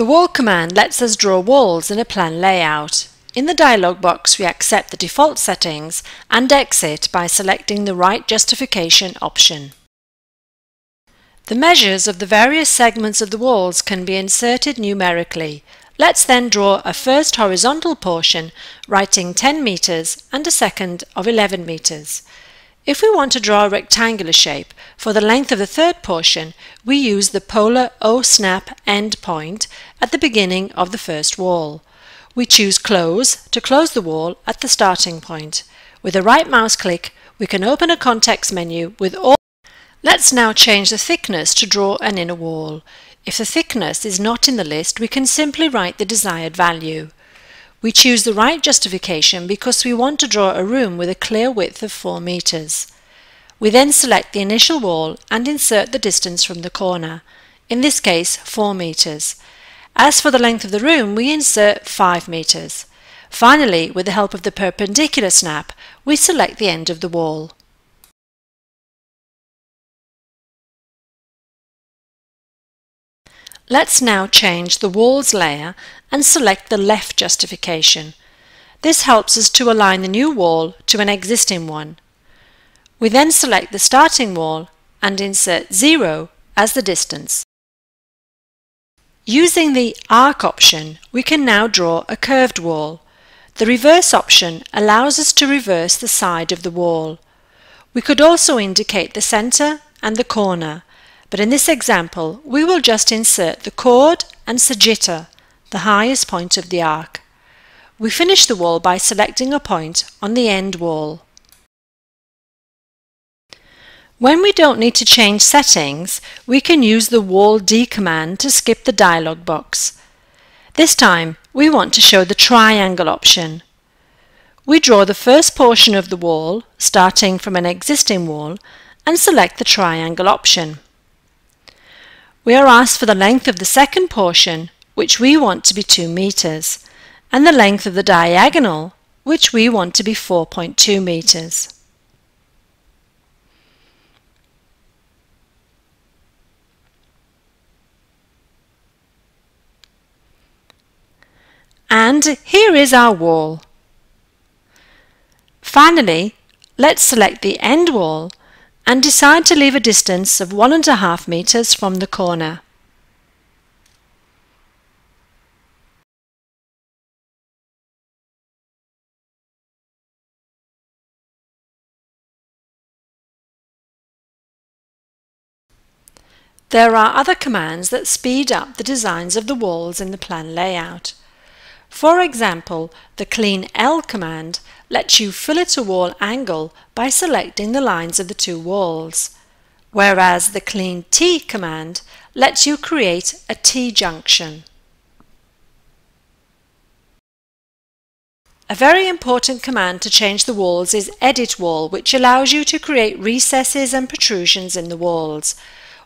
The wall command lets us draw walls in a plan layout. In the dialog box we accept the default settings and exit by selecting the right justification option. The measures of the various segments of the walls can be inserted numerically. Let's then draw a first horizontal portion writing 10 meters and a second of 11 meters. If we want to draw a rectangular shape, for the length of the third portion, we use the polar O-snap endpoint at the beginning of the first wall. We choose Close to close the wall at the starting point. With a right mouse click, we can open a context menu with all Let's now change the thickness to draw an inner wall. If the thickness is not in the list, we can simply write the desired value. We choose the right justification because we want to draw a room with a clear width of 4 meters. We then select the initial wall and insert the distance from the corner, in this case 4 meters. As for the length of the room, we insert 5 meters. Finally, with the help of the perpendicular snap, we select the end of the wall. Let's now change the walls layer and select the left justification. This helps us to align the new wall to an existing one. We then select the starting wall and insert 0 as the distance. Using the arc option, we can now draw a curved wall. The reverse option allows us to reverse the side of the wall. We could also indicate the center and the corner but in this example we will just insert the chord and sagitta, the highest point of the arc. We finish the wall by selecting a point on the end wall. When we don't need to change settings, we can use the Wall D command to skip the dialog box. This time, we want to show the triangle option. We draw the first portion of the wall, starting from an existing wall, and select the triangle option we are asked for the length of the second portion, which we want to be 2 meters, and the length of the diagonal, which we want to be 4.2 meters. And here is our wall. Finally, let's select the end wall and decide to leave a distance of one and a half meters from the corner. There are other commands that speed up the designs of the walls in the plan layout. For example, the clean L command lets you fillet a wall angle by selecting the lines of the two walls, whereas the clean T command lets you create a T-junction. A very important command to change the walls is Edit Wall, which allows you to create recesses and protrusions in the walls.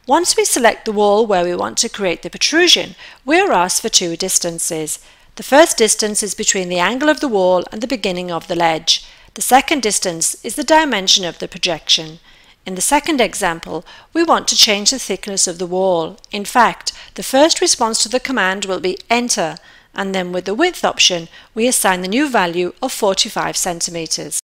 Once we select the wall where we want to create the protrusion, we are asked for two distances. The first distance is between the angle of the wall and the beginning of the ledge. The second distance is the dimension of the projection. In the second example, we want to change the thickness of the wall. In fact, the first response to the command will be enter, and then with the width option, we assign the new value of 45 centimeters.